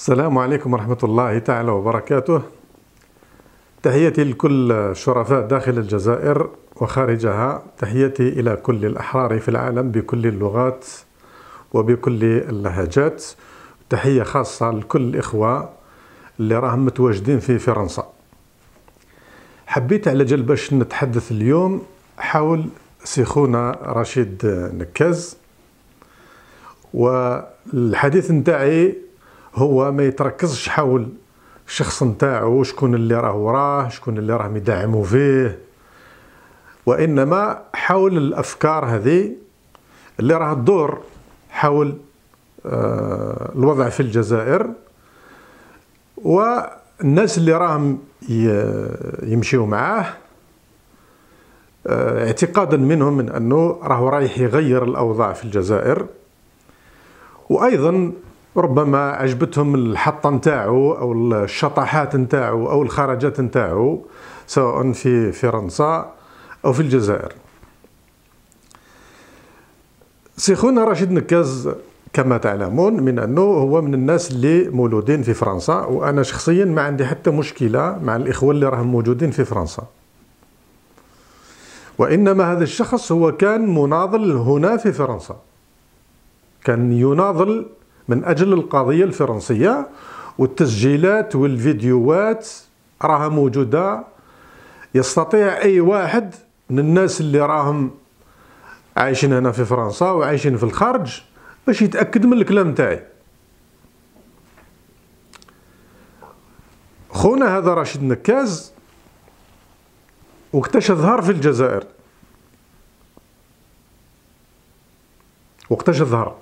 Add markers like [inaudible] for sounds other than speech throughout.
السلام عليكم ورحمة الله تعالى وبركاته. تحياتي لكل الشرفاء داخل الجزائر وخارجها. تحياتي إلى كل الأحرار في العالم بكل اللغات وبكل اللهجات. تحية خاصة لكل الإخوة اللي راهم متواجدين في فرنسا. حبيت على جال باش نتحدث اليوم حول سيخونا رشيد نكاز. والحديث نتاعي هو ما يتركزش حول الشخص نتاعو شكون اللي راه وراه شكون اللي راهم يدعموا فيه. وإنما حول الأفكار هذه اللي راه تدور حول آه، الوضع في الجزائر. والناس اللي راهم يمشيو معاه آه، اعتقادا منهم من أنه راهو رايح يغير الأوضاع في الجزائر. وأيضا ربما عجبتهم الحطه نتاعو أو الشطحات نتاعو أو الخرجات نتاعو سواء في فرنسا أو في الجزائر. سيخونا رشيد نكاز كما تعلمون من أنه هو من الناس اللي مولودين في فرنسا وأنا شخصيا ما عندي حتى مشكلة مع الإخوة اللي راهم موجودين في فرنسا. وإنما هذا الشخص هو كان مناضل هنا في فرنسا. كان يناضل من أجل القضية الفرنسية والتسجيلات والفيديوهات راها موجودة. يستطيع أي واحد من الناس اللي راهم عايشين هنا في فرنسا وعايشين في الخارج باش يتأكد من الكلام تاعي. خونا هذا رشيد نكاز وقتاش ظهر في الجزائر؟ وقتاش ظهر؟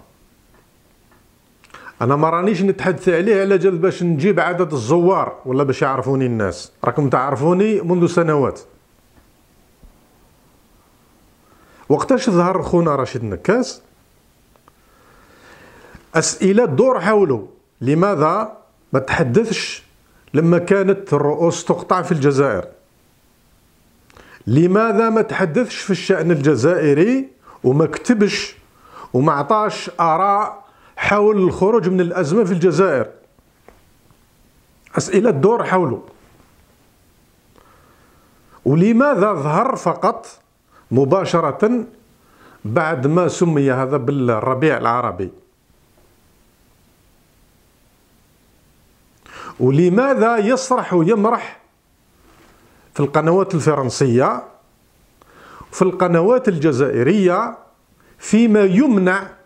أنا ما رانيش نتحدث عليه على جال باش نجيب عدد الزوار ولا باش يعرفوني الناس. راكم تعرفوني منذ سنوات. وقتاش ظهر خونا رشيد نكاس؟ أسئلة تدور حوله. لماذا ما تحدثش لما كانت الرؤوس تقطع في الجزائر؟ لماذا ما تحدثش في الشأن الجزائري وما كتبش وما عطاش آراء حول الخروج من الأزمة في الجزائر. أسئلة دور حوله. ولماذا ظهر فقط مباشرة بعد ما سمي هذا بالربيع العربي؟ ولماذا يصرح ويمرح في القنوات الفرنسية في القنوات الجزائرية فيما يمنع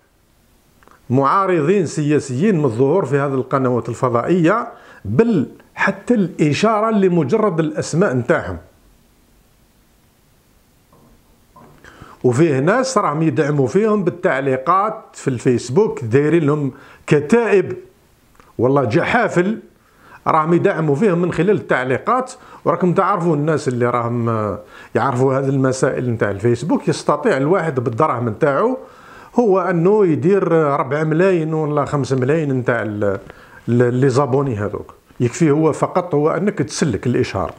معارضين سياسيين من الظهور في هذه القنوات الفضائية بل حتى الإشارة لمجرد الأسماء نتاعهم. وفيه ناس راهم يدعموا فيهم بالتعليقات في الفيسبوك دايرين لهم كتائب والله جحافل راهم يدعموا فيهم من خلال التعليقات. وراكم تعرفوا الناس اللي راهم يعرفوا هذه المسائل نتاع الفيسبوك يستطيع الواحد بالدراهم نتاعو هو انه يدير 4 ملايين ولا 5 ملايين نتاع لي زابوني هذوك. يكفي هو فقط هو انك تسلك الإشهار.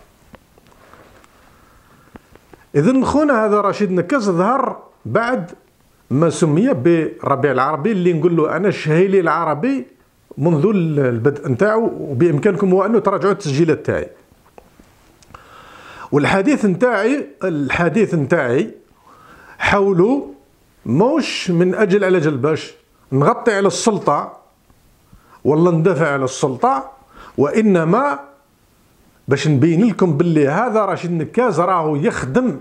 اذا خونا هذا رشيد نكاز ظهر بعد ما سمي بالربيع العربي اللي نقول له أنا الشهيلي العربي منذ البدء نتاعو وبإمكانكم هو أنه تراجعوا التسجيلات تاعي والحديث نتاعي الحديث نتاعي حول موش من أجل على جل باش نغطي على السلطة ولا ندافع على السلطة؟ وإنما باش نبين لكم باللي هذا رشيد نكاز راهو يخدم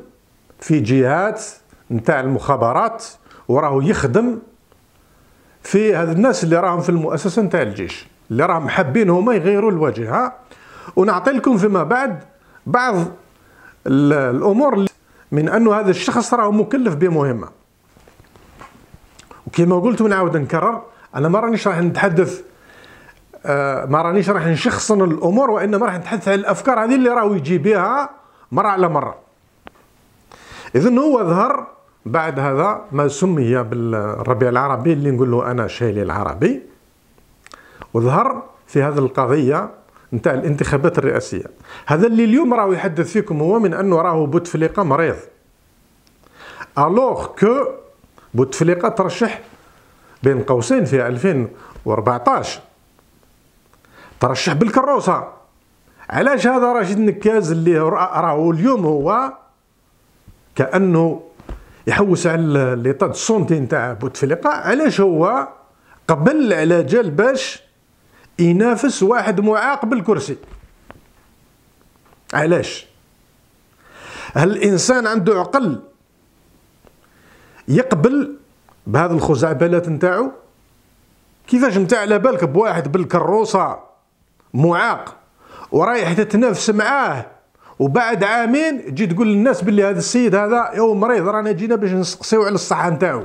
في جهات نتاع المخابرات وراهو يخدم في هذ الناس اللي راهم في المؤسسة نتاع الجيش اللي راهم حابين هما يغيروا الواجهة. ونعطي لكم فيما بعد بعض الأمور من أنه هذا الشخص راهو مكلف بمهمة. وكما قلت ونعاود نكرر أنا ما رانيش راح نتحدث آه، ما رانيش راح نشخصن الأمور وإنما راح نتحدث عن الأفكار هذه اللي راهو يجي بها مرة على مرة. اذا هو ظهر بعد هذا ما سمي بالربيع العربي اللي نقول له أنا شايلي العربي وظهر في هذه القضية نتاع الانتخابات الرئاسية. هذا اللي اليوم راهو يحدث فيكم هو من أنه راهو بوتفليقة مريض. الوغ كو بوتفليقة ترشح بين قوسين في 2014 ترشح بالكروسة. علاش هذا رشيد نكاز اللي راهو اليوم هو كأنه يحوس على l'état de santé نتاع بوتفليقة؟ علاش هو قبل على جال باش ينافس واحد معاق بالكرسي؟ علاش؟ هل الإنسان عنده عقل يقبل بهذه الخزعبلات نتاعو كيفاش انت على بالك بواحد بالكروسة معاق ورايح تتنافس معاه وبعد عامين تجي تقول للناس باللي هذا السيد هذا يوم مريض رانا جينا باش نسقسيو على الصحة نتاعو.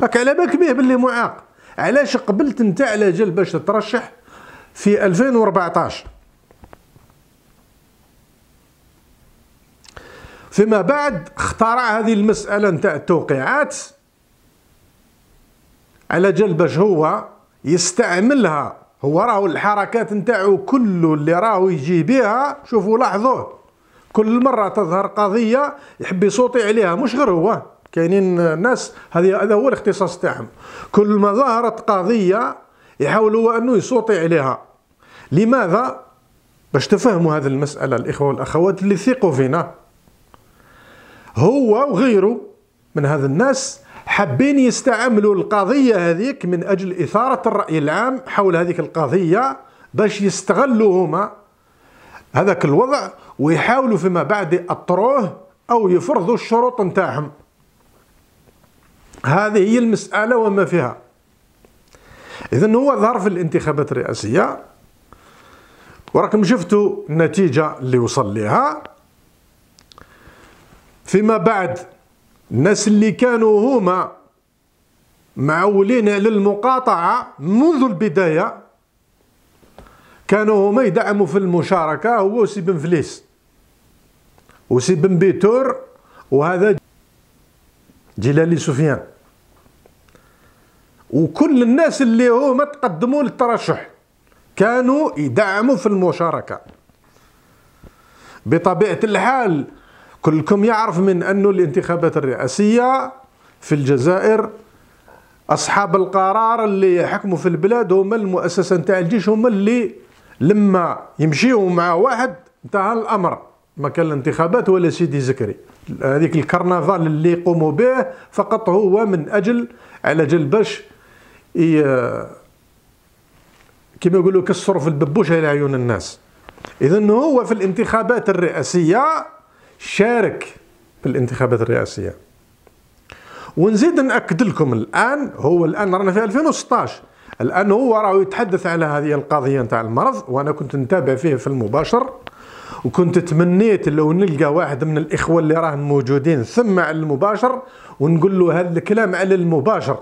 راك على بالك به باللي معاق. علاش قبلت انت على جل باش تترشح في 2014 فيما بعد اخترع هذه المسألة نتاع التوقيعات. على جل باش هو؟ يستعملها. هو راهو الحركات نتاعو كله اللي راهو يجي بها شوفوا لاحظوه. كل مرة تظهر قضية يحب يصوتي عليها. مش غير هو. كاينين ناس هذه هذا هو الاختصاص تاعهم. كل ما ظهرت قضية يحاول هو أنه يصوتي عليها. لماذا؟ باش تفهموا هذه المسألة الإخوة والأخوات اللي ثقوا فينا. هو وغيره من هذا الناس حابين يستعملوا القضية هذيك من أجل إثارة الرأي العام حول هذيك القضية باش يستغلوا هما هذاك الوضع ويحاولوا فيما بعد يأطروه أو يفرضوا الشروط نتاعهم. هذه هي المسألة وما فيها. إذا هو ظهر في الانتخابات الرئاسية. وراكم شفتوا النتيجة اللي وصل لها فيما بعد الناس اللي كانوا هما معولين على المقاطعة منذ البداية كانوا هما يدعموا في المشاركة هو وسي بن فليس. وسي بن بيتور وهذا جلالي سفيان. وكل الناس اللي هما تقدموا للترشح كانوا يدعموا في المشاركة. بطبيعة الحال كلكم يعرف من أن الانتخابات الرئاسية في الجزائر أصحاب القرار اللي يحكموا في البلاد هما المؤسسة نتاع الجيش هما اللي لما يمشيوا مع واحد انتهى الأمر. ما كان الانتخابات ولا سيدي زكري. هذيك الكرنفال اللي يقوموا به فقط هو من أجل على جل باش كما يقولوا كسروا في الببوش على عيون الناس. إذا هو في الانتخابات الرئاسية شارك في الانتخابات الرئاسية. ونزيد نأكد لكم الآن هو الآن رانا في 2016 الآن هو راه يتحدث على هذه القضية نتاع المرض وأنا كنت نتابع فيه في المباشر. وكنت تمنيت لو نلقى واحد من الإخوة اللي راهم موجودين ثم على المباشر ونقول له هذا الكلام على المباشر.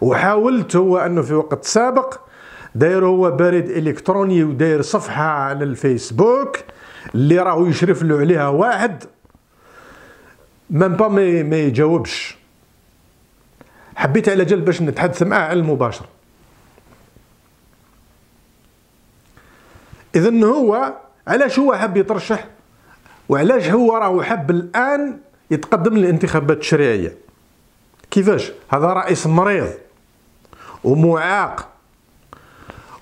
وحاولت هو أنه في وقت سابق داير هو بريد إلكتروني وداير صفحة على الفيسبوك. اللي راهو يشرف له عليها واحد من با ما يجاوبش. حبيت على جال باش نتحدث معاه على المباشر اذا هو علاش هو حب يترشح وعلاش هو راهو حب الآن يتقدم للانتخابات التشريعيه كيفاش؟ هذا رئيس مريض ومعاق.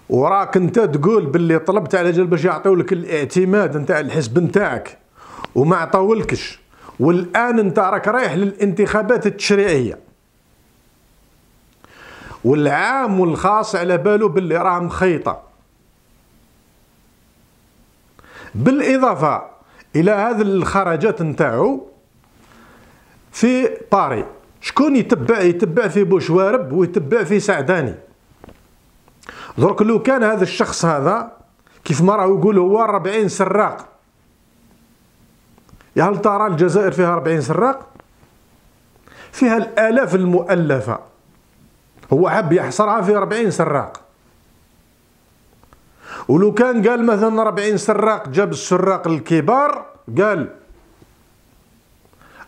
وراك انت تقول باللي طلبت على جال باش يعطيو لك الاعتماد نتاع الحزب نتاعك وما عطاولكش والآن انت راك رايح للانتخابات التشريعية. والعام والخاص على باله باللي راه مخيطة. بالإضافة إلى هذه الخرجات نتاعو في باري. شكون يتبع؟ يتبع في بوشوارب ويتبع في سعداني. درك لو كان هذا الشخص هذا كيف ما راه يقول هو 40 سراق. يا هل ترى الجزائر فيها 40 سراق؟ فيها الآلاف المؤلفة. هو حب يحصرها في 40 سراق. ولو كان قال مثلا 40 سراق جاب السراق الكبار قال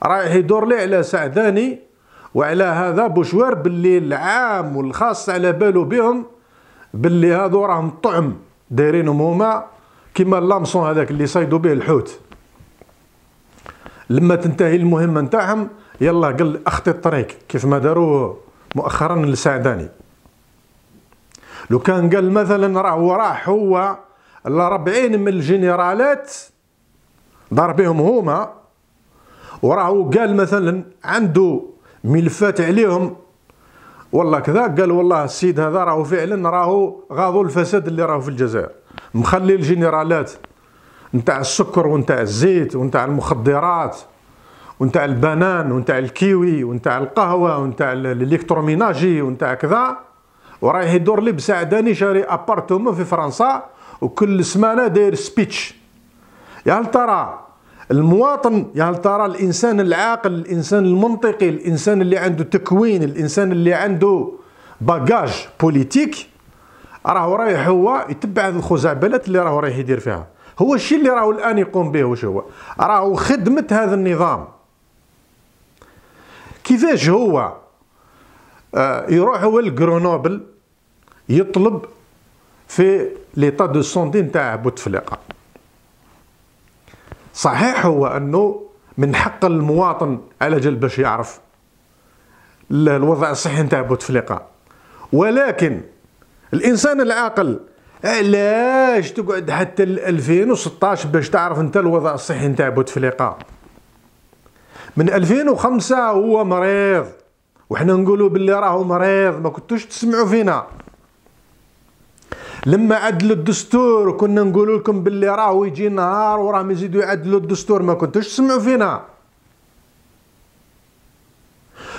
رايح يدور لي على سعداني وعلى هذا بوشوار باللي العام والخاص على باله بهم باللي هادو راهم طعم دايرينهم هما كيما اللامسون هذاك اللي صيدوا به الحوت. لما تنتهي المهمة نتاعهم يلا قال اخطي الطريق كيف ما داروا مؤخرا لسعداني. لو كان قال مثلا راه راح هو 40 من الجنرالات بهم هما وراه قال مثلا عنده ملفات عليهم والله كذا قال والله السيد هذا راهو فعلا راهو غاضوا الفساد اللي راهو في الجزائر. مخلي الجنرالات نتاع السكر ونتاع الزيت ونتاع المخدرات ونتاع البنان ونتاع الكيوي ونتاع القهوة ونتاع الإلكتروميناجي ونتاع كذا ورايح يدور لي بسعداني شاري appartement في فرنسا وكل سمانة داير speech. يا هل ترى المواطن هل ترى الإنسان العاقل الإنسان المنطقي الإنسان اللي عنده تكوين الإنسان اللي عنده bagage politique راه رايح هو يتبع هذه الخزعبلات اللي راه رايح يدير فيها. هو الشيء اللي راهو الآن يقوم به واش هو؟ راهو خدمة هذا النظام. كيفاش هو؟ آه، يروح هو لغرونوبل يطلب في l'état de santé نتاع بوتفليقة. صحيح هو أنه من حق المواطن على جال باش يعرف الوضع الصحي نتاع بوتفليقه ولكن الإنسان العاقل علاش تقعد حتى 2016 باش تعرف أنت الوضع الصحي نتاع بوتفليقه من 2005 هو مريض وحنا نقولوا باللي راهو مريض ما كنتوش تسمعوا فينا. لما عدلوا الدستور وكنا نقولوا لكم باللي راهو يجي نهار وراهم يزيدوا يعدلوا الدستور ما كنتوش تسمعوا فينا.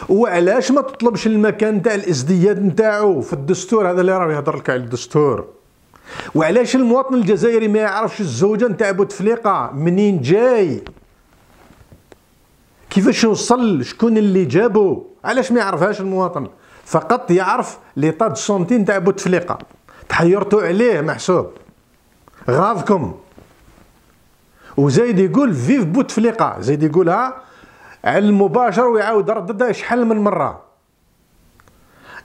وعلاش ما تطلبش المكان تاع الازدياد نتاعو في الدستور؟ هذا اللي راه يهضر لك على الدستور. وعلاش المواطن الجزائري ما يعرفش الزوجة نتاع بوتفليقه منين جاي؟ كيفاش وصل؟ شكون اللي جابو؟ علاش ما يعرفهاش المواطن؟ فقط يعرف l'état de santé نتاع بوتفليقه تحيرتوا عليه محسوب. غاضكم. وزايد يقول vive بوتفليقه زايد يقولها على المباشر ويعاود رددها شحال من مرة.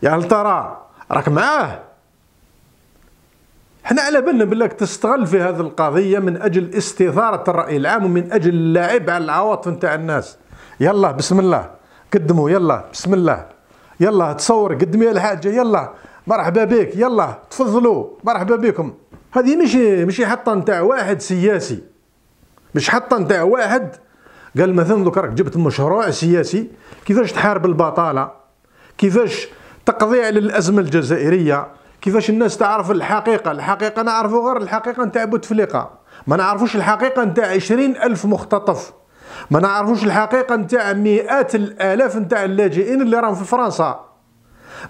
يا هل ترى راك معاه؟ إحنا على بالنا بلك تستغل في هذه القضية من أجل استثارة الرأي العام ومن أجل اللعب على العواطف نتاع الناس. يلا بسم الله. قدموا يلا. بسم الله. يلا تصور قدمي الحاجة. يلا. مرحبا بك يلا تفضلوا مرحبا بكم. هذه مش مش حطة نتاع واحد سياسي. مش حطة نتاع واحد. قال مثلا دوك راك جبت مشروع سياسي كيفاش تحارب البطالة؟ كيفاش تقضي على الازمه الجزائرية؟ كيفاش الناس تعرف الحقيقة؟ الحقيقة نعرفوا غير الحقيقة نتاع بوتفليقة. ما نعرفوش الحقيقة نتاع عشرين ألف مختطف. ما نعرفوش الحقيقة نتاع مئات الآلاف نتاع اللاجئين اللي راهم في فرنسا.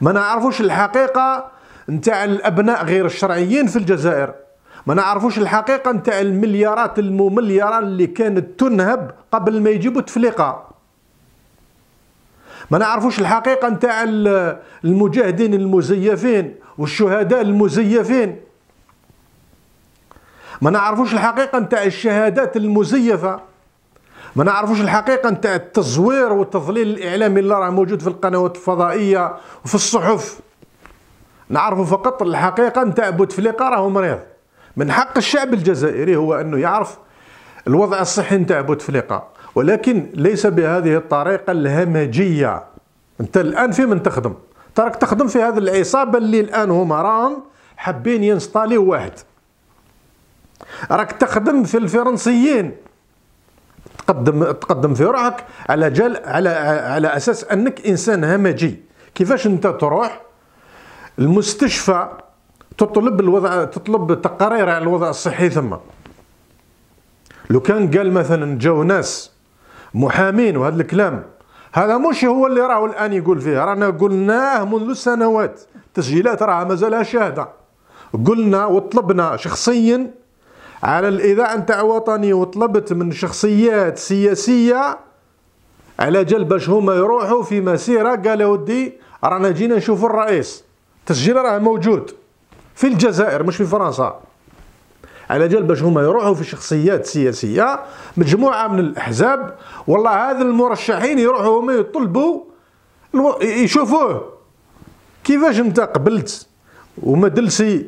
ما نعرفوش الحقيقة نتاع الأبناء غير الشرعيين في الجزائر. ما نعرفوش الحقيقة نتاع المليارات الممليره اللي كانت تنهب قبل ما يجيبوا تفليقة. ما نعرفوش الحقيقة نتاع المجاهدين المزيفين والشهداء المزيفين. ما نعرفوش الحقيقة نتاع الشهادات المزيفة. ما نعرفوش الحقيقة نتاع التزوير والتضليل الإعلامي اللي راه موجود في القنوات الفضائية وفي الصحف. نعرفوا فقط الحقيقة نتاع بوتفليقة راهو مريض من حق الشعب الجزائري هو أنه يعرف الوضع الصحي نتاع بوتفليقة ولكن ليس بهذه الطريقة الهمجية. أنت الآن في من تخدم؟ تراك تخدم في هذه العصابة اللي الآن هما راهم حابين ينسطاليو واحد. راك تخدم في الفرنسيين. تقدم تقدم في روحك على جال على على أساس أنك إنسان همجي. كيفاش أنت تروح؟ المستشفى تطلب الوضع تطلب تقارير على الوضع الصحي ثم. لو كان قال مثلا جاو ناس محامين وهذا الكلام هذا مش هو اللي راهو الآن يقول فيه. رانا قلناه منذ سنوات. تسجيلات راها مازالها شاهدة. قلنا وطلبنا شخصيا على الإذاعة نتاع وطني وطلبت من شخصيات سياسية على جال باش هما يروحوا في مسيرة قال يا ودي رانا جينا نشوفوا الرئيس. تسجيل راه موجود في الجزائر مش في فرنسا. على جال باش هما يروحوا في شخصيات سياسية مجموعة من الأحزاب والله هذا المرشحين يروحوا هما يطلبوا يشوفوه. كيفاش أنت قبلت وما دلسي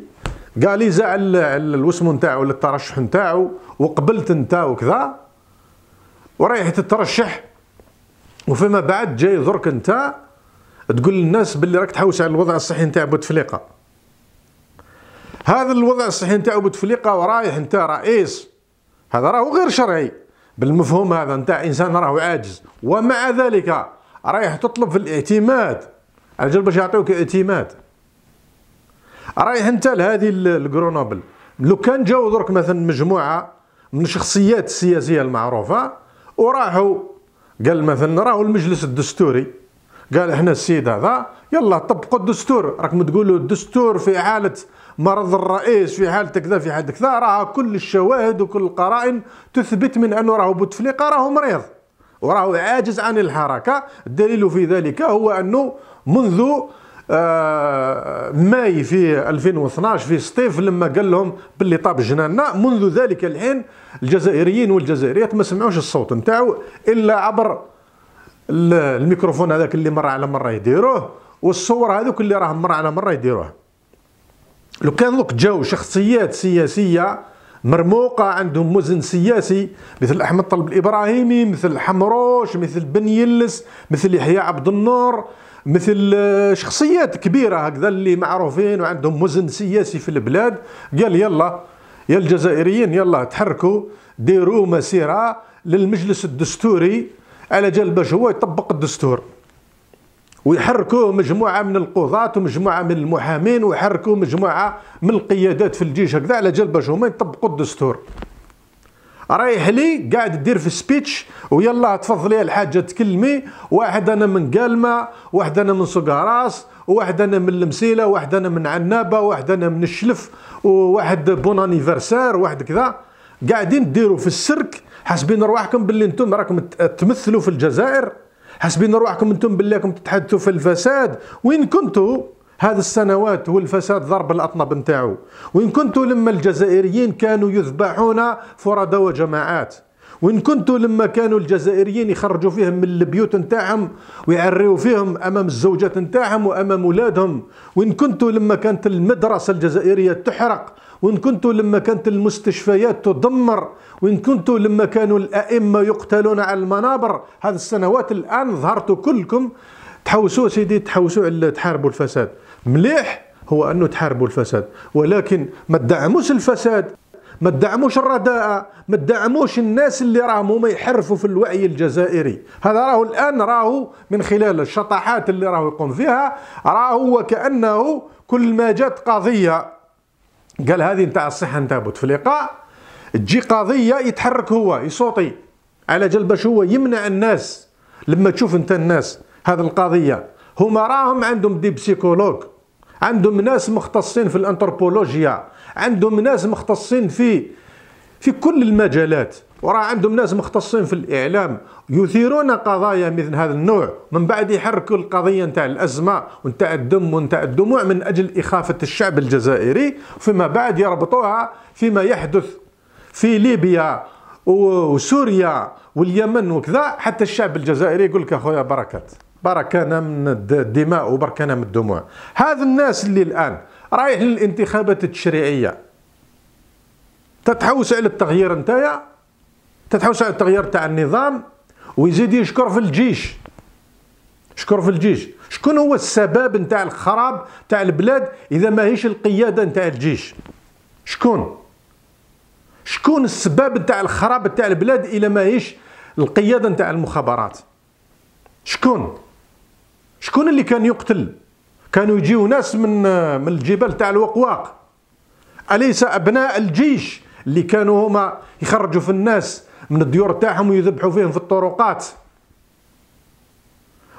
قاليزا على الوسم نتاعو ولا الترشح نتاعو وقبلت انت وكذا ورايح تترشح. وفيما بعد جاي درك انت تقول للناس باللي راك تحوس على الوضع الصحي نتاع بوتفليقة. هذا الوضع الصحي نتاع بوتفليقة ورايح انت رئيس. هذا راهو غير شرعي. بالمفهوم هذا نتاع إنسان راهو عاجز. ومع ذلك رايح تطلب في الإعتماد. أجل باش يعطيوك إعتماد. رايح انت لهذه الجرونوبل. لو كان جاو درك مثلا مجموعة من الشخصيات السياسية المعروفة وراحوا قال مثلا راهو المجلس الدستوري. قال إحنا السيد هذا يلا طبقوا الدستور. راكم تقولوا الدستور في حالة مرض الرئيس في حالة كذا في حالة كذا. راه كل الشواهد وكل القرائن تثبت من أنه راهو بوتفليقة راهو مريض. وراهو عاجز عن الحركة. الدليل في ذلك هو أنه منذ ماي في 2012 في سطيف لما قال لهم باللي طاب جناننا منذ ذلك الحين الجزائريين والجزائريات ما سمعوش الصوت نتاعو إلا عبر الميكروفون هذاك اللي مرة على مرة يديروه والصور هذوك اللي راهم مرة على مرة يديروه. لو كان دوك جاو شخصيات سياسية مرموقة عندهم وزن سياسي مثل أحمد طلب الإبراهيمي مثل حمروش مثل بن يلس مثل يحيى عبد النور مثل شخصيات كبيرة هكذا اللي معروفين وعندهم وزن سياسي في البلاد. قال يلا يا الجزائريين يلا تحركوا ديروا مسيرة للمجلس الدستوري على جال باش هو يطبق الدستور. ويحركوا مجموعة من القضاة ومجموعة من المحامين ويحركوا مجموعة من القيادات في الجيش هكذا على جال باش هما يطبقوا الدستور. رايح لي قاعد دير في speech ويلا تفضلي الحاجة تكلمي. واحد أنا من قالمه واحد أنا من سقراس وواحد أنا من المسيلة واحد أنا من عنابة واحد أنا من الشلف وواحد bon anniversaire واحد كذا. قاعدين ديروا في ال cirque حاسبين رواحكم باللي أنتم راكم تمثلوا في الجزائر. حاسبين رواحكم أنتم باللي راكم تتحدثوا في الفساد. وين كنتوا؟ هذه السنوات والفساد ضرب الاطناب نتاعو. وين كنتوا لما الجزائريين كانوا يذبحون فرادى وجماعات وين كنتوا لما كانوا الجزائريين يخرجوا فيهم من البيوت نتاعهم ويعريوا فيهم أمام الزوجات نتاعهم وأمام اولادهم وين كنتوا لما كانت المدرسة الجزائرية تحرق وإن كنتوا لما كانت المستشفيات تدمر وإن كنتوا لما كانوا الأئمة يقتلون على المنابر هذه السنوات الآن ظهرتوا كلكم تحوسوا سيدي تحوسوا تحاربوا الفساد. مليح هو أنه تحاربوا الفساد ولكن ما تدعموش الفساد ما تدعموش الرداءة ما تدعموش الناس اللي راهم هما يحرفوا في الوعي الجزائري. هذا راهو الآن راهو من خلال الشطحات اللي راهو يقوم فيها راهو وكأنه كل ما جات قضية. قال هذه نتاع الصحة نتاع بوتفليقه تجي قضية يتحرك هو يصوتي على جال باش هو يمنع الناس. لما تشوف انت الناس هذه القضية هما راهم عندهم دي بسيكولوج عندهم ناس مختصين في الأنثروبولوجيا عندهم ناس مختصين في في كل المجالات وراه عندهم ناس مختصين في الإعلام. يثيرون قضايا مثل هذا النوع من بعد يحركوا القضية نتاع الأزمة ونتاع الدم ونتاع الدموع من أجل إخافة الشعب الجزائري. فيما بعد يربطوها فيما يحدث في ليبيا وسوريا واليمن وكذا حتى الشعب الجزائري يقول لك أخويا بركات. بركانا من الدماء وبركانا من الدموع. هذا الناس اللي الآن رايح للانتخابات التشريعية تتحوس على التغيير نتايا تتحوس على التغيير تاع النظام ويزيد يشكر في الجيش. شكر في الجيش. شكون هو السبب نتاع الخراب تاع البلاد إذا ما هيش القيادة نتاع الجيش؟ شكون؟ شكون السبب نتاع الخراب تاع البلاد اذا ما هيش القيادة نتاع المخابرات؟ شكون؟ شكون اللي كان يقتل؟ كانوا يجيو ناس من من الجبال تاع الوقواق. أليس أبناء الجيش اللي كانوا هما يخرجوا في الناس من الديور تاعهم ويذبحوا فيهم في الطرقات؟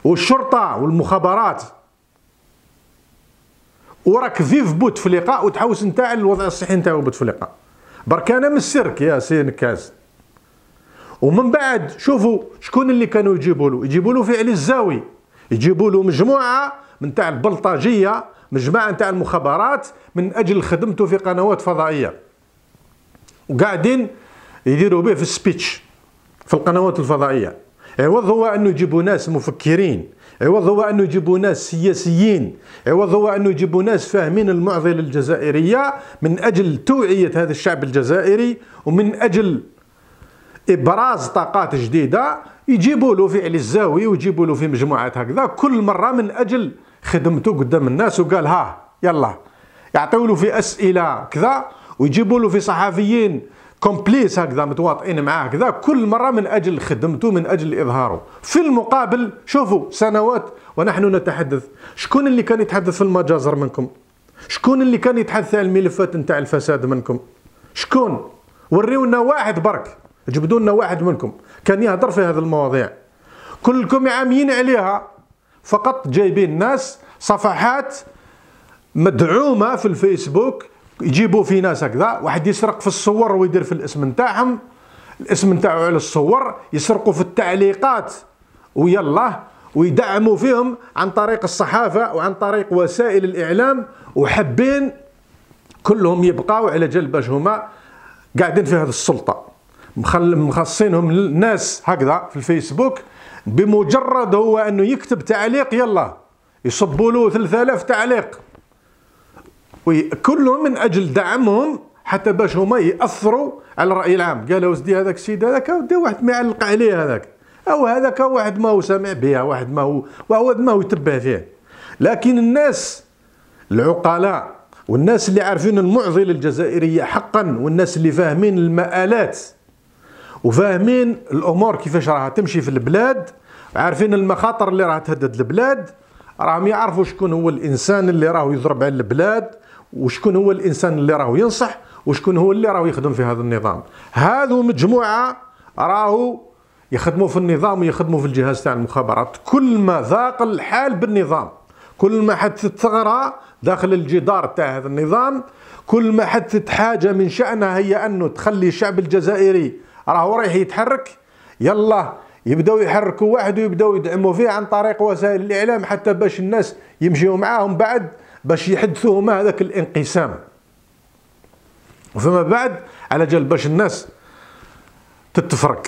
والشرطة والمخابرات. وراك vive بوتفليقة وتحوس نتاع الوضع الصحي نتاع بوتفليقة برك أنا من ال cirque يا سي نكاز ومن بعد شوفوا شكون اللي كانوا يجيبوا له. يجيبوا له في علي الزاوي. يجيبوا له مجموعة من تاع البلطجيه مجموعة نتاع المخابرات من أجل خدمته في قنوات فضائية. وقاعدين يديروا به في ال speech في القنوات الفضائية. عوض هو أنه يجيبوا ناس مفكرين عوض هو أنه يجيبوا ناس سياسيين عوض هو أنه يجيبوا ناس فاهمين المعضلة الجزائرية من أجل توعية هذا الشعب الجزائري ومن أجل إبراز طاقات جديدة يجيبوا له في علي الزاوي ويجيبوا له في مجموعات هكذا. كل مرة من أجل خدمته قدام الناس وقال ها يلا. يعطيو له في أسئلة كذا ويجيبوا له في صحفيين كومبليس هكذا متواطئين معاه كذا كل مرة من أجل خدمته من أجل إظهاره. في المقابل شوفوا سنوات ونحن نتحدث. شكون اللي كان يتحدث في المجازر منكم؟ شكون اللي كان يتحدث عن الملفات نتاع الفساد منكم؟ شكون؟ وريونا واحد برك. جبدوا لنا واحد منكم. كان يهضر في هذه المواضيع. كلكم عاميين عليها. فقط جايبين ناس صفحات مدعومة في الفيسبوك. يجيبوا في ناس هكذا. واحد يسرق في الصور ويدير في الاسم نتاعهم. الاسم نتاعو على الصور. يسرقوا في التعليقات ويلا. ويدعموا فيهم عن طريق الصحافة وعن طريق وسائل الإعلام. وحابين كلهم يبقاو على جال باش هما قاعدين في هذه السلطة. مخصينهم الناس هكذا في الفيسبوك بمجرد هو أنه يكتب تعليق يلا يصبوا له 3000 تعليق. كلهم من أجل دعمهم حتى باش هما يأثروا على الرأي العام. قالوا ودي هذاك السيد هذاك ودي واحد ما يعلق عليه هذاك. أو هذاك واحد ما هو سامع بها واحد ما هو واحد ما هو يتبع فيه. لكن الناس العقلاء والناس اللي عارفين المعضلة الجزائرية حقا والناس اللي فاهمين المآلات وفاهمين الأمور كيفاش راها تمشي في البلاد عارفين المخاطر اللي راها تهدد البلاد راهم يعرفوا شكون هو الإنسان اللي راهو يضرب على البلاد وشكون هو الإنسان اللي راهو ينصح وشكون هو اللي راهو يخدم في هذا النظام. هذو مجموعة راهو يخدموا في النظام ويخدموا في الجهاز تاع المخابرات. كل ما ذاق الحال بالنظام كل ما حدثت ثغرة داخل الجدار تاع هذا النظام كل ما حدثت حاجة من شأنها هي أنه تخلي الشعب الجزائري راهو رايح يتحرك يلا يبداو يحركوا واحد ويبداو يدعموا فيه عن طريق وسائل الإعلام حتى باش الناس يمشيوا معاهم بعد باش يحدثوهما هذاك الانقسام. وفيما بعد على جال باش الناس تتفرق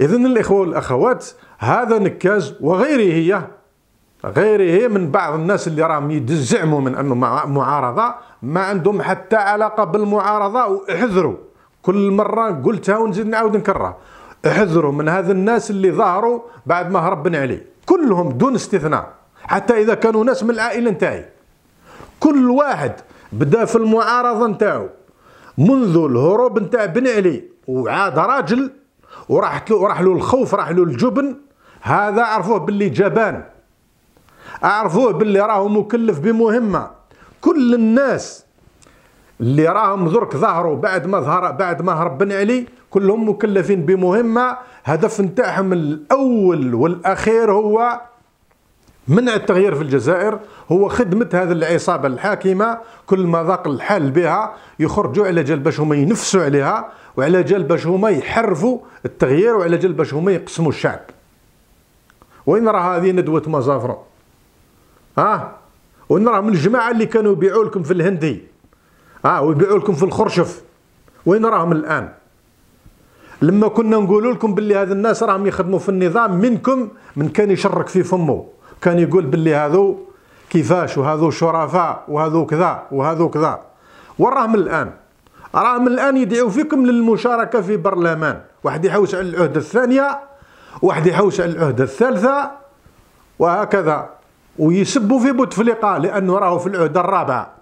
اذا الإخوة والأخوات هذا نكاز وغيره هي غيره من بعض الناس اللي راهم يزعموا من أنه معارضة ما عندهم حتى علاقة بالمعارضة وإحذروا. كل مرة قلتها ونزيد نعاود نكررها. احذروا من هذا الناس اللي ظهروا بعد ما هربنا عليه كلهم دون استثناء. حتى إذا كانوا ناس من العائلة نتاعي كل واحد بدأ في المعارضة نتاعو منذ الهروب نتاع بن علي. وعاد راجل. وراح له له الخوف راح له الجبن. هذا عرفوه باللي جبان. أعرفوه باللي راهو مكلف بمهمة. كل الناس اللي راهم درك ظهروا بعد ما ظهر بعد ما هرب بن علي كلهم مكلفين بمهمة. هدف نتاعهم الأول والأخير هو منع التغيير في الجزائر هو خدمة هذه العصابة الحاكمة. كل ما ذاق الحال بها يخرجوا على جال باش هما ينفسوا عليها وعلى جال باش هما يحرفوا التغيير وعلى جال باش هما يقسموا الشعب. وين راه هذه ندوة مزافرة ها؟ وين راه من الجماعة اللي كانوا يبيعوا لكم في الهندي؟ ها ويبيعوا لكم في الخرشف. وين راهم الآن؟ لما كنا نقول لكم باللي هذا الناس راهم يخدموا في النظام منكم من كان يشرك في فمه. كان يقول باللي هذو كيفاش وهذو شرفاء وهذو كذا وهذو كذا. وراهم الآن؟ راهم الآن يدعو فيكم للمشاركة في برلمان. واحد يحوس على العهدة الثانية واحد يحوس على العهدة الثالثة وهكذا. ويسبوا في بوتفليقه لأنه راهو في العهدة الرابعة.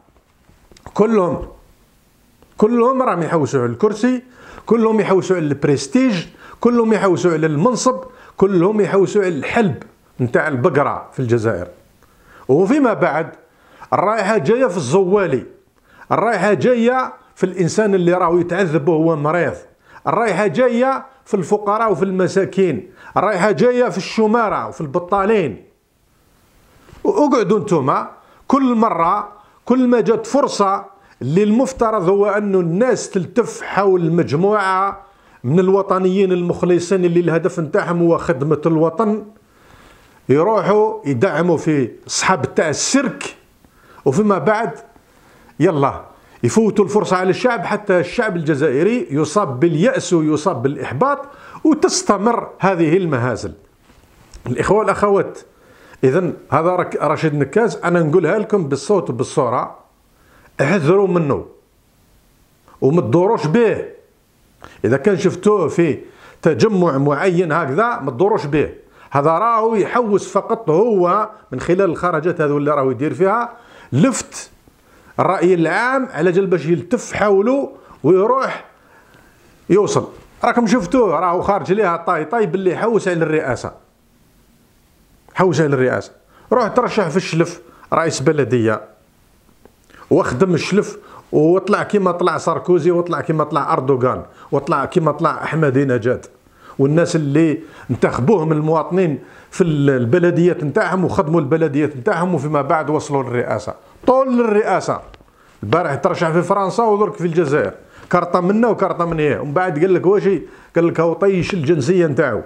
كلهم كلهم راهم يحوسوا على الكرسي كلهم يحوسوا على البرستيج كلهم يحوسوا على المنصب كلهم يحوسوا على الحلب نتاع البقرة في الجزائر. وفيما بعد الرائحة جاية في الزوالي. الرائحة جاية في الإنسان اللي راهو يتعذب وهو مريض. الرائحة جاية في الفقراء وفي المساكين. الرائحة جاية في الشمارة وفي البطالين. واقعدوا انتوما كل مرة كل ما جات فرصة اللي المفترض هو أن الناس تلتف حول مجموعة من الوطنيين المخلصين اللي الهدف نتاعهم هو خدمة الوطن يروحوا يدعموا في صحاب تاع السيرك وفيما بعد يلا يفوتوا الفرصة على الشعب حتى الشعب الجزائري يصاب باليأس ويصاب بالإحباط وتستمر هذه المهازل. الإخوة والأخوات إذا هذا رشيد نكاز أنا نقولها لكم بالصوت وبالصورة احذروا منه وما تدوروش به. إذا كان شفتوه في تجمع معين هكذا ما تدوروش به. هذا راهو يحوس فقط هو من خلال الخرجات هذو اللي راهو يدير فيها لفت الرأي العام على جال باش يلتف حوله ويروح يوصل. راكم شفتوه راهو خارج ليها طاي طاي باللي حوس على الرئاسة. حوس على الرئاسه روح ترشح في الشلف رئيس بلدية. واخدم الشلف وطلع كيما طلع ساركوزي وطلع كيما طلع أردوغان وطلع كيما طلع أحمدي نجاد. والناس اللي انتخبوهم المواطنين في البلديات نتاعهم وخدموا البلديات نتاعهم وفيما بعد وصلوا للرئاسة. طول للرئاسة. البارح ترشح في فرنسا ودرك في الجزائر. كارطة منا وكارطة من هي. ومن بعد قال لك واش قال لك هو طيش الجنسية نتاعو.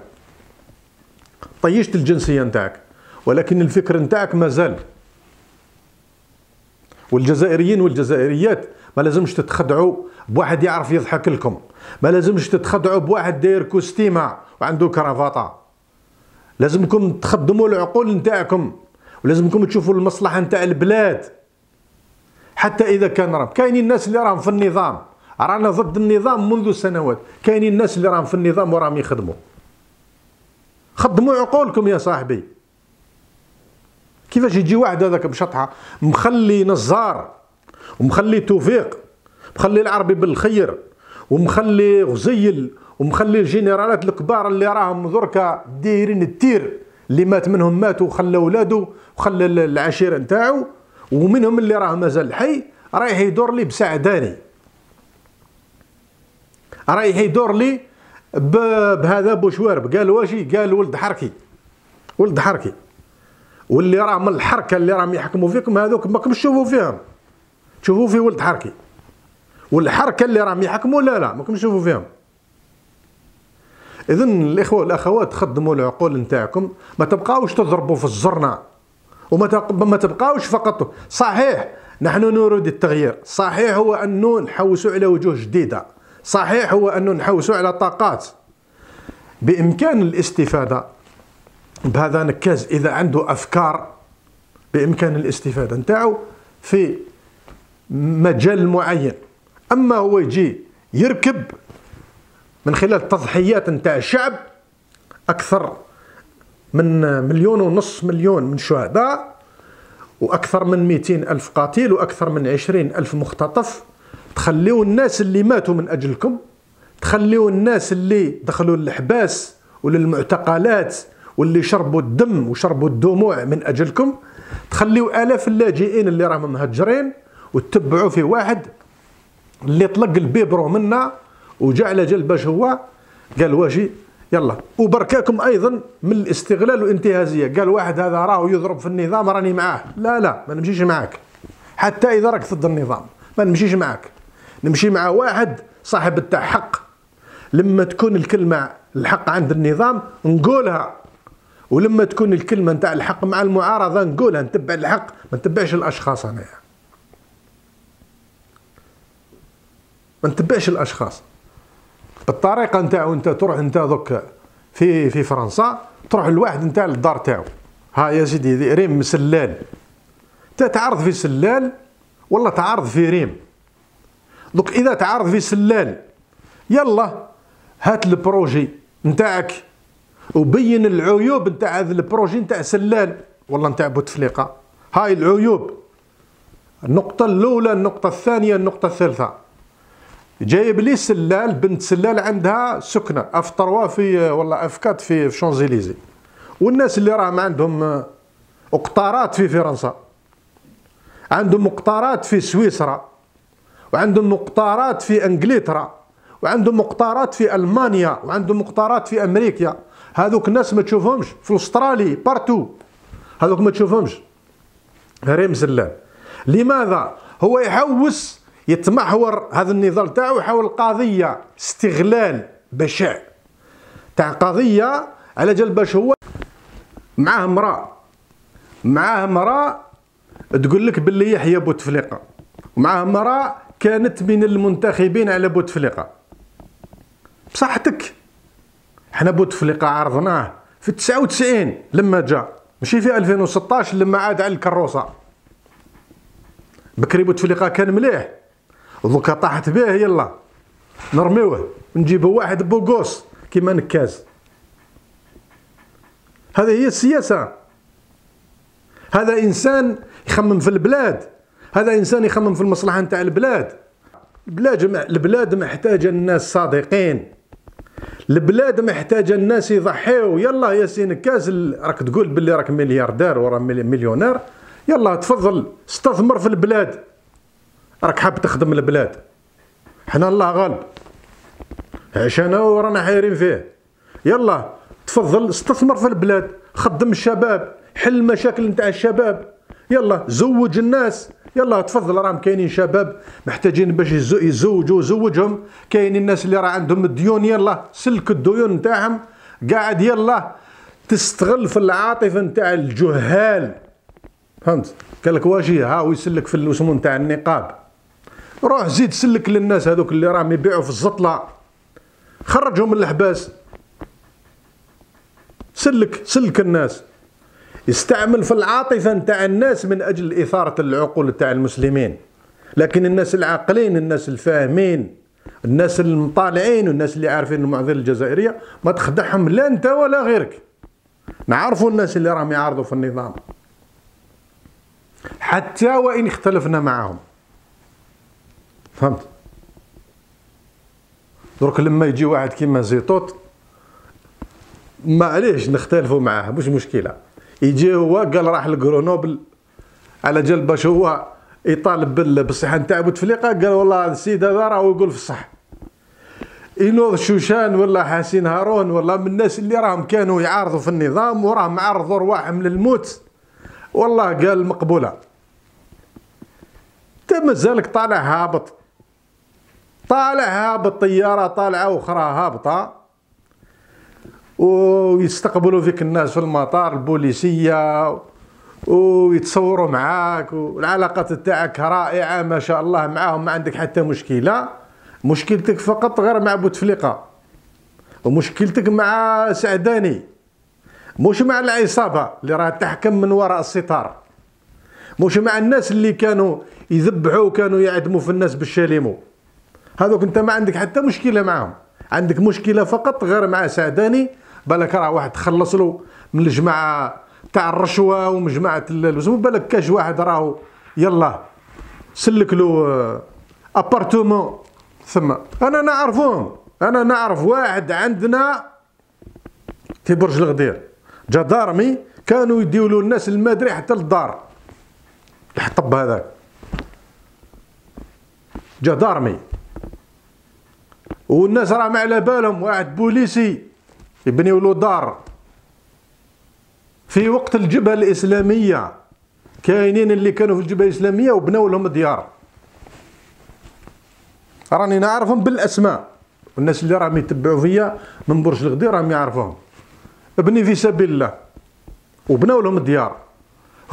طيشت الجنسية نتاعك ولكن الفكر نتاعك مازال والجزائريين والجزائريات ما لازمش تتخدعوا بواحد يعرف يضحك لكم ما لازمش تتخدعوا بواحد داير كوستيمة وعنده كرافاطة. لازمكم تخدموا العقول نتاعكم ولازمكم تشوفوا المصلحة نتاع البلاد. حتى إذا كان راهم كاينين الناس اللي راهم في النظام. رانا ضد النظام منذ سنوات. كاينين الناس اللي راهم في النظام وراهم يخدموا. خدموا عقولكم يا صاحبي. كيفاش يجي واحد هذاك بشطحة؟ مخلي نزار ومخلي توفيق مخلي العربي بالخير ومخلي غزيل ومخلي الجنرالات الكبار اللي راهم دركا دايرين التير اللي مات منهم مات وخلى ولادو وخلى العشيره نتاعو ومنهم اللي راه مازال حي رايح يدور لي بسعداني. رايح يدور لي بهذا بوشوارب قال واشي قال ولد حركي. ولد حركي. واللي راه من الحركة اللي راهم يحكموا فيكم هذوك ما تشوفوا فيهم. تشوفوا في ولد حركي. والحركة اللي راهم يحكموا لا لا ما تشوفوا فيهم. اذا الإخوة والأخوات خدموا العقول نتاعكم. ما تبقاوش تضربوا في الزرنة. وما ما تبقاوش فقط. صحيح نحن نريد التغيير. صحيح هو انه نحوسوا على وجوه جديدة. صحيح هو انه نحوسوا على طاقات. بإمكان الاستفادة بهذا نكاز إذا عنده أفكار بإمكان الاستفادة. نتاعو في مجال معين. أما هو يجي يركب من خلال تضحيات نتاع الشعب أكثر من مليون ونص مليون من شهداء وأكثر من 200 ألف قاتل وأكثر من 20 ألف مختطف. تخليو الناس اللي ماتوا من أجلكم تخليو الناس اللي دخلوا للحباس وللمعتقلات واللي شربوا الدم وشربوا الدموع من أجلكم تخليو آلاف اللاجئين اللي راهم مهجرين وتتبعوا في واحد اللي طلق البيبرو منا وجا على جل باش هو قال واجي يلا. وبركاكم أيضا من الاستغلال والانتهازية. قال واحد هذا راه يضرب في النظام راني معاه. لا لا ما نمشيش معاك. حتى إذا راك ضد النظام ما نمشيش معاك. نمشي مع واحد صاحب تاع حق لما تكون الكلمة الحق عند النظام نقولها. ولما تكون الكلمة نتاع الحق مع المعارضة نقولها. نتبع الحق ما نتبعش الأشخاص أنا. ما نتبعش الأشخاص. بالطريقة نتاعو أنت تروح أنت دوك في في فرنسا تروح لواحد نتاع الدار تاعو. ها يا سيدي ريم سلال أنت تعرض في سلال ولا تعرض في ريم. دوك إذا تعرض في سلال يلا هات البروجي نتاعك وبين العيوب نتاع هذا البروجي نتاع سلال. والله نتاع بوتفليقه هاي العيوب. النقطة الأولى النقطة الثانية النقطة الثالثة. جايب لي سلال بنت سلال عندها سكنة. اف 3 في ولا اف 4 في في شونزيليزي. والناس اللي راهم عندهم اقطارات في فرنسا. عندهم مقطارات في سويسرا. وعندهم مقطارات في إنجلترا وعندهم مقطارات في ألمانيا وعندهم مقطارات في أمريكا. هذوك الناس ما تشوفهمش في استرالي بارتو هذوك ما تشوفهمش. ريم سلال لماذا؟ هو يحوس يتمحور هذا النضال تاعو يحول قضية استغلال بشع. تاع قضية على جال باش هو معاه امرأة. معاه امرأة تقول لك باللي يحيى بوتفليقة. ومعاه امرأة كانت من المنتخبين على بوتفليقة. بصحتك. حنا بوتفليقة عرضناه في 99 لما جا ماشي في 2016 لما عاد على الكروسه بكري بوتفليقة كان مليح. ودوكا طاحت به يلا. نرميوه. نجيبوا واحد بوغوس كيما نكاز. هذه هي السياسة. هذا إنسان يخمم في البلاد. هذا إنسان يخمم في المصلحة نتاع البلاد. البلاد البلاد محتاجة الناس صادقين. البلاد محتاجة الناس يضحيو. يلا يا سي نكاز راك تقول باللي راك ملياردير ورا مليونير. يلا تفضل استثمر في البلاد. راك حاب تخدم البلاد. حنا الله غالب. عشان ورانا حايرين فيه. يلا تفضل استثمر في البلاد. خدم الشباب حل المشاكل نتاع الشباب. يلا زوج الناس. يلا تفضل راهم كاينين شباب محتاجين باش يزوجوا زوجهم. كاينين الناس اللي راه عندهم الديون يلا سلك الديون نتاعهم. قاعد يلا تستغل في العاطفة نتاع الجهال. فهمت؟ قال لك واجي ها ويسلك في الاسمو نتاع النقاب. روح زيد سلك للناس هذوك اللي راهم يبيعوا في الزطلة. خرجهم من الحباس. سلك سلك الناس. يستعمل في العاطفة نتاع الناس من أجل إثارة العقول نتاع المسلمين. لكن الناس العاقلين الناس الفاهمين الناس المطالعين والناس اللي عارفين المعضلة الجزائرية ما تخدعهم لا أنت ولا غيرك. نعرفوا الناس اللي راهم يعارضوا في النظام. حتى وإن اختلفنا معهم. فهمت؟ درك لما يجي واحد كيما زيطوط معليش نختلفوا معاه مش مشكلة. يجي هو قال راح لغرونوبل على جال باش هو يطالب بالصحة. نتاع بوتفليقه قال والله السيد هذا راه يقول في الصح ينوض شوشان ولا حسين هارون ولا من الناس اللي راهم كانوا يعارضوا في النظام وراهم عرضوا رواحهم للموت والله قال مقبولة. انت مازالك طالع هابط. طالع هابط طيارة طالعة أخرى هابطة. ويستقبلوا فيك الناس في المطار البوليسية ويتصوروا معاك والعلاقات تاعك رائعة ما شاء الله معاهم ما عندك حتى مشكلة. مشكلتك فقط غير مع بوتفليقة ومشكلتك مع سعداني. مش مع العصابة اللي راه تحكم من وراء الستار. مش مع الناس اللي كانوا يذبحوا وكانوا يعدموا في الناس بالشاليمو هذوك انت ما عندك حتى مشكلة معهم عندك مشكلة فقط غير مع سعداني بالك راه واحد تخلص له من الجماعة تاع الرشوة ومن جماعة بالك كاش واحد راهو يلا سلك له ابارتومون ثم أنا نعرفهم. أنا نعرف واحد عندنا في برج الغدير. جدارمي كانوا يديو له الناس المادري حتى للدار. الحطب هذاك. جدارمي والناس راه ما على بالهم. واحد بوليسي. يبنيوا له دار في وقت الجبهة الإسلامية كاينين اللي كانوا في الجبهة الإسلامية وبنوا لهم ديار راني نعرفهم بالأسماء. والناس اللي راهم يتبعوا فيا من برج الغدير راهم يعرفوهم. ابني في سبيل الله. وبنوا لهم ديار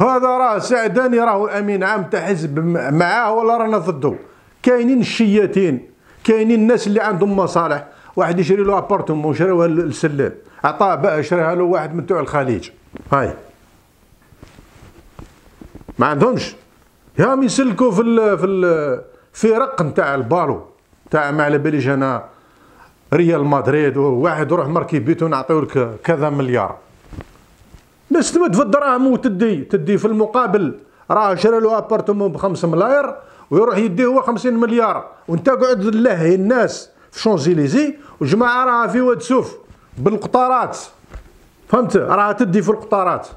هذا راه سعداني راهو أمين عام تاع حزب معاه ولا رانا ضده. كاينين الشياتين. كاينين الناس اللي عندهم مصالح. واحد يشري له ابارتومون وشراوها للسلال عطاه بقى شراها له واحد من توع الخليج. هاي. ما عندهمش. يا يسلكوا في ال في ال فرق نتاع البالو تاع ما على باليش أنا ريال مدريد وواحد يروح مركي بيتو نعطيو لك كذا مليار. ناس تمد في الدراهم وتدي تدي في المقابل. راه شرى له ابارتومون بخمس ملاير ويروح يديه هو 50 مليار. وانت قعد لهي الناس. في شونزيليزي وجماعه راها في واد سوف بالقطارات فهمت؟ راها تدي في القطارات.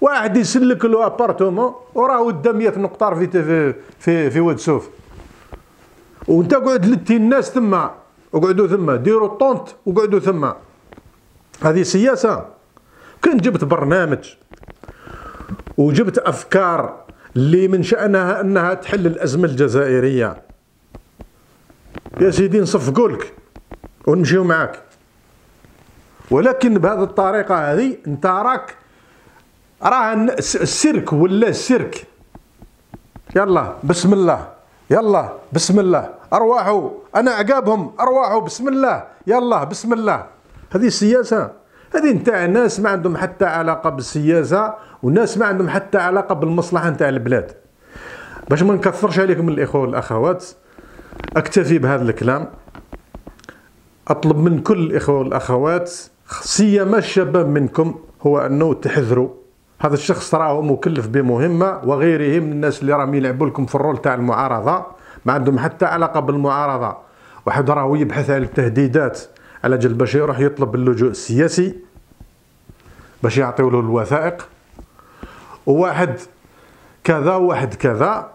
واحد يسلك له ابارتومون وراه قدام 100 نقطار في في في, في واد سوف. وانت قعد لتي الناس ثما وقعدوا ثما ديروا الطونت وقعدوا ثما هذه سياسة. كان جبت برنامج وجبت أفكار اللي من شأنها أنها تحل الأزمة الجزائرية. يا سيدي نصفقوا لك ونمشيو معاك. ولكن بهذه الطريقة هذه أنت راك راه السيرك ولا السيرك؟ يلا بسم الله. يلا بسم الله. ارواحوا أنا عقابهم. ارواحوا بسم الله. يلا بسم الله. هذه السياسة هذه نتاع ناس ما عندهم حتى علاقة بالسياسة وناس ما عندهم حتى علاقة بالمصلحة نتاع البلاد. باش ما نكثرش عليكم الإخوة والأخوات أكتفي بهذا الكلام. أطلب من كل الاخوه والأخوات سيما الشباب منكم هو أنه تحذروا. هذا الشخص راه مكلف بمهمة وغيره من الناس اللي راهم يلعبوا لكم في الرول تاع المعارضة ما عندهم حتى علاقة بالمعارضة. واحد راه يبحث على التهديدات على جال باش يروح يطلب اللجوء السياسي باش يعطيو له الوثائق. وواحد كذا وواحد كذا.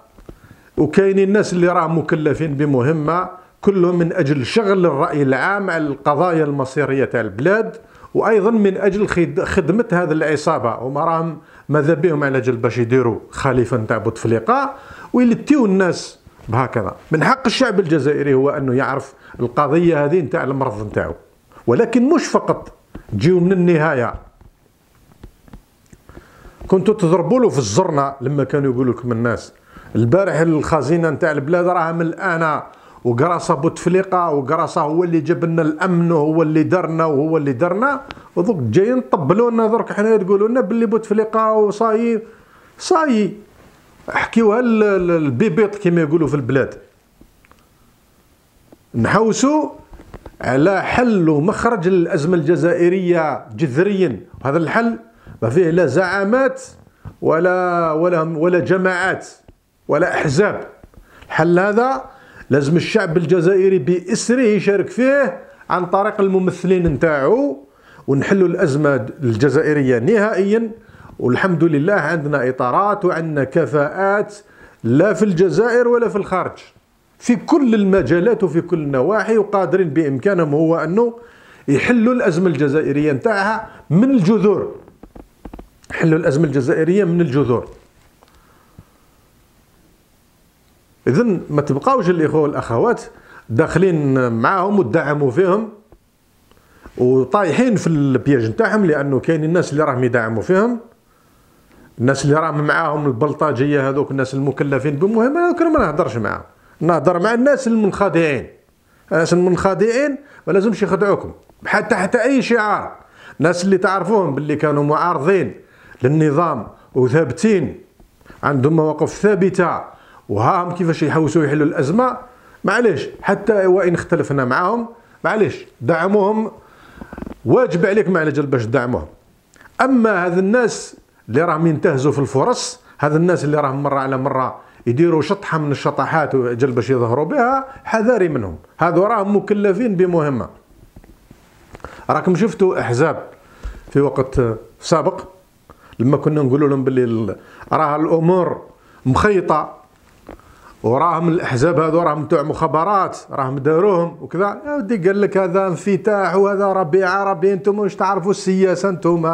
وكاينين الناس اللي راهم مكلفين بمهمة كلهم من أجل شغل الرأي العام على القضايا المصيرية تاع البلاد وأيضا من أجل خدمة هذه العصابة. هما راهم ماذا بهم على جال باش يديروا خليفة نتاع بوتفليقه ويلتيو الناس بهكذا. من حق الشعب الجزائري هو أنه يعرف القضية هذه نتاع المرض نتاعو. ولكن مش فقط تجيو من النهاية. كنتوا تضربوا له في الزرنة لما كانوا يقولوا لكم الناس. البارح الخزينة نتاع البلاد راها ملآنه وقراصة بوتفليقة وقراصة هو اللي جاب لنا الأمن وهو اللي درنا وهو اللي درنا ودوك جايين طبلوا لنا درك حنا تقولوا لنا باللي بوتفليقة وصاي صاي. احكيوها البيبيط كما يقولوا في البلاد. نحوسوا على حل ومخرج للأزمة الجزائرية جذريا. وهذا الحل ما فيه لا زعامات ولا ولا ولا جماعات. ولا أحزاب. الحل هذا لازم الشعب الجزائري بإسره يشارك فيه عن طريق الممثلين نتاعو ونحلوا الأزمة الجزائرية نهائيا. والحمد لله عندنا إطارات وعندنا كفاءات لا في الجزائر ولا في الخارج. في كل المجالات وفي كل النواحي وقادرين بإمكانهم هو أنه يحلوا الأزمة الجزائرية نتاعها من الجذور. حلوا الأزمة الجزائرية من الجذور. اذا ما تبقاوش الاخوه والاخوات داخلين معاهم ودعموا فيهم وطايحين في البياج نتاعهم لأنه كاين الناس اللي راهم يدعموا فيهم. الناس اللي راهم معاهم البلطاجيه هذوك الناس المكلفين بمهمه هذوك ما نهضرش معاهم. نهضر مع الناس المنخدعين الناس المنخدعين ما لازمش يخدعوكم. حتى حتى أي شعار. الناس اللي تعرفوهم باللي كانوا معارضين للنظام وثابتين عندهم مواقف ثابتة. وهاهم كيفاش يحوسوا يحلوا الأزمة؟ معليش حتى وإن اختلفنا معاهم معليش دعموهم. واجب عليك معليش باش تدعموهم أما هذا الناس اللي راهم ينتهزوا في الفرص هذا الناس اللي راهم مرة على مرة يديروا شطحة من الشطحات وجل باش يظهروا بها حذاري منهم. هذو راهم مكلفين بمهمة. راكم شفتوا أحزاب في وقت سابق؟ لما كنا نقول لهم باللي راه الأمور مخيطة. وراهم الأحزاب هذو راهم تاع مخابرات راهم داروهم وكذا. ودي قال لك هذا انفتاح وهذا ربيع ربي أنتم واش تعرفوا السياسة أنتم؟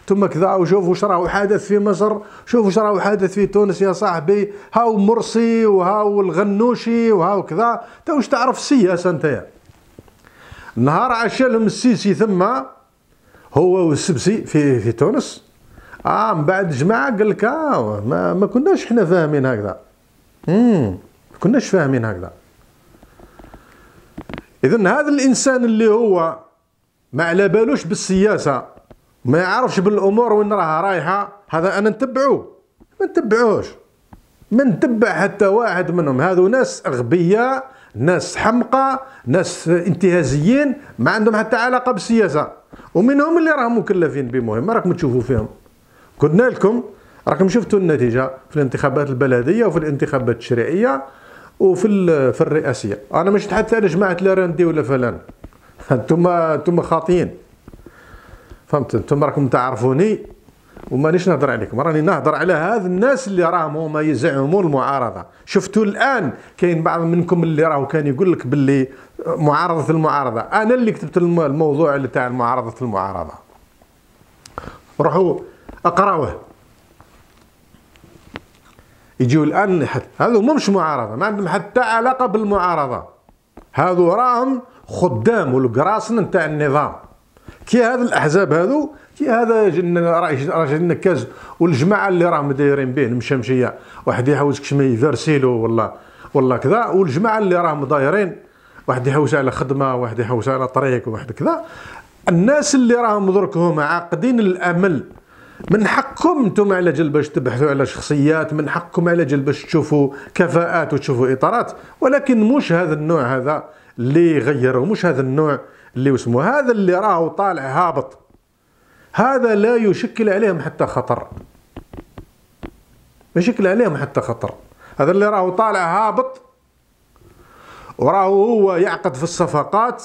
أنتم كذا وشوفوا واش راه حادث في مصر شوفوا واش راه حادث في تونس يا صاحبي. هاو مرسي وهاو الغنوشي وهاو كذا. انت واش تعرف السياسة أنت نهار عشالهم السيسي ثم هو والسبسي في في تونس. آه من بعد جماعة قال لك آه ما, ما كناش إحنا فاهمين هكذا. امم كناش فاهمين هكذا. اذا هذا الإنسان اللي هو ما على بالوش بالسياسة ما يعرفش بالأمور وين راها رايحة هذا أنا نتبعوه. ما نتبعوش. ما نتبع حتى واحد منهم. هذو ناس أغبياء ناس حمقى ناس انتهازيين ما عندهم حتى علاقة بالسياسة. ومنهم اللي راهم مكلفين بمهمه راكم تشوفوا فيهم. قلنا لكم راكم شفتوا النتيجة في الانتخابات البلدية وفي الانتخابات التشريعيه وفي في الرئاسية. أنا مش نتحدث على جماعة لاراندي ولا فلان. [laughs] أنتم أنتم خاطئين. فهمت؟ أنتم راكم تعرفوني ومانيش نهضر عليكم. راني نهضر على هذا الناس اللي راهم هما يزعموا المعارضة. شفتوا الآن كاين بعض منكم اللي راهو كان يقول لك باللي معارضة المعارضة. أنا اللي كتبت الموضوع اللي تاع معارضة المعارضة. روحوا أقرأوه. يجيو الآن هذو مش معارضة ما عندهم حتى علاقة بالمعارضة. هذو راهم خدام والقراصنة نتاع النظام. كي هذا الأحزاب هذو كي هذا راجل النكاز والجماعة اللي راهم دايرين به المشمشية. واحد يحوس كشمي فارسيلو ولا ولا كذا. والجماعة اللي راهم دايرين واحد يحوس على خدمة واحد يحوس على طريق واحد كذا. الناس اللي راهم درك هما عاقدين الأمل. من حقكم أنتم على جل باش تبحثوا على شخصيات من حقكم على جل باش تشوفوا كفاءات وتشوفوا إطارات. ولكن مش هذا النوع هذا اللي غيروا مش هذا النوع اللي اسمه هذا اللي راهو طالع هابط. هذا لا يشكل عليهم حتى خطر. مشكل عليهم حتى خطر. هذا اللي راهو طالع هابط. وراهو هو يعقد في الصفقات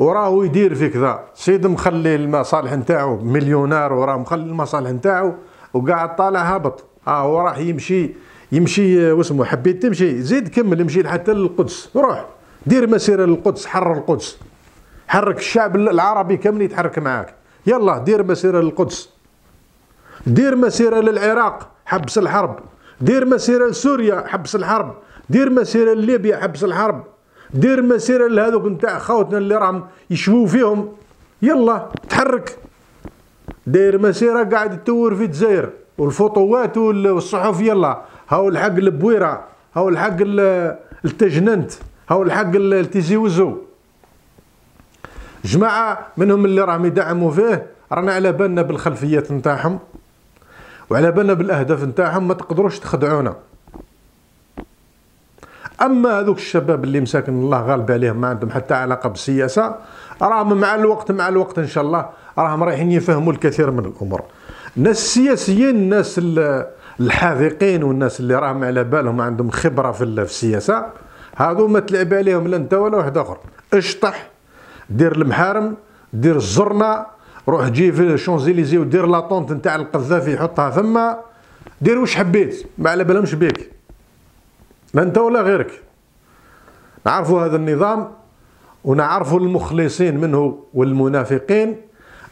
وراهو يدير في كذا سيد مخلي المصالح نتاعو مليونير وراه مخلي المصالح نتاعو وقاعد طالع هابط. آه هو راح يمشي يمشي واسمه حبيت تمشي. زيد كمل امشي حتى للقدس. روح دير مسيرة للقدس حرر القدس. حرك الشعب العربي كامل يتحرك معاك. يلا دير مسيرة للقدس. دير مسيرة للعراق حبس الحرب. دير مسيرة لسوريا حبس الحرب. دير مسيرة لليبيا حبس الحرب. دير مسيرة لهذوك نتاع خوتنا اللي راهم يشوفوا فيهم. يلا تحرك. داير مسيرة قاعد تدور في الجزائر. والفوطوات والصحف يلا. هاو الحق البويرة هاو الحق التجننت هاو الحق التيزي وزو جماعة منهم اللي راهم يدعموا فيه رانا على بالنا بالخلفيات نتاعهم. وعلى بالنا بالأهداف نتاعهم ما تقدروش تخدعونا. أما هذوك الشباب اللي مساكن الله غالب عليهم ما عندهم حتى علاقة بالسياسة راهم مع الوقت مع الوقت إن شاء الله راهم رايحين يفهموا الكثير من الأمور. الناس السياسيين الناس الحاذقين والناس اللي راهم على بالهم عندهم خبرة في السياسة هذو ما تلعب عليهم لا أنت ولا واحد آخر. اشطح دير المحارم دير الزرنة روح جي في الشونزيليزي ودير la tente نتاع القذافي حطها ثم دير واش حبيت؟ ما على بالهمش بيك. لا انت ولا غيرك. نعرفوا هذا النظام ونعرفوا المخلصين منه والمنافقين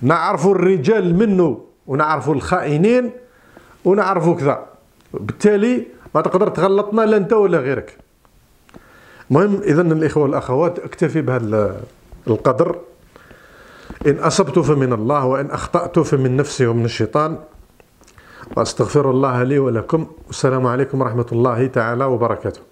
نعرفوا الرجال منه ونعرفوا الخائنين ونعرفوا كذا. بالتالي ما تقدر تغلطنا لا انت ولا غيرك. المهم اذا الإخوة والأخوات اكتفي بهذا القدر. إن أصبت فمن الله وإن أخطأت فمن نفسي ومن الشيطان. وأستغفر الله لي ولكم. والسلام عليكم ورحمة الله تعالى وبركاته.